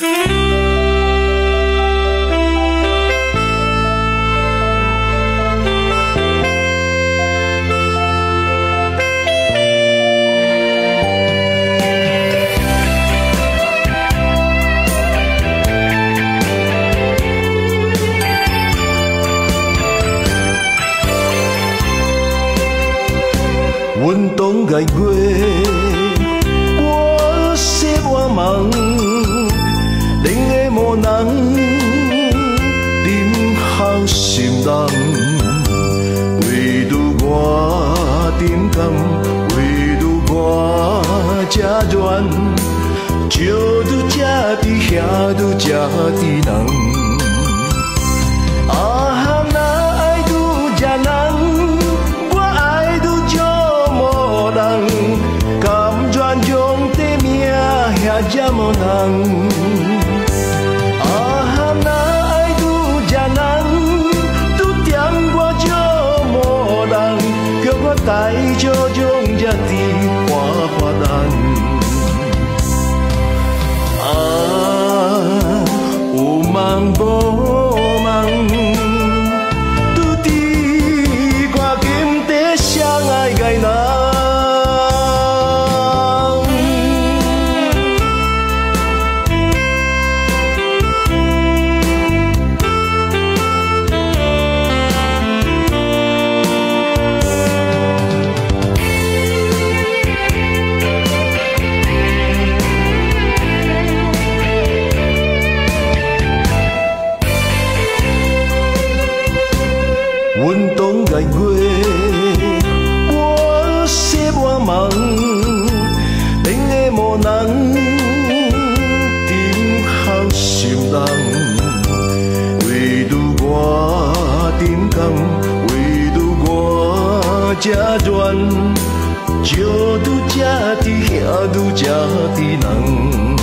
quân tốn gầy quê 另个无人，点好心人，唯独我点甘，唯独我这软，就拄这滴遐拄这滴人。家无人，啊 岁月，我心茫茫，两个无人，等候心人。唯独我沉江，唯独我加乱，这独加伫，那独加伫人。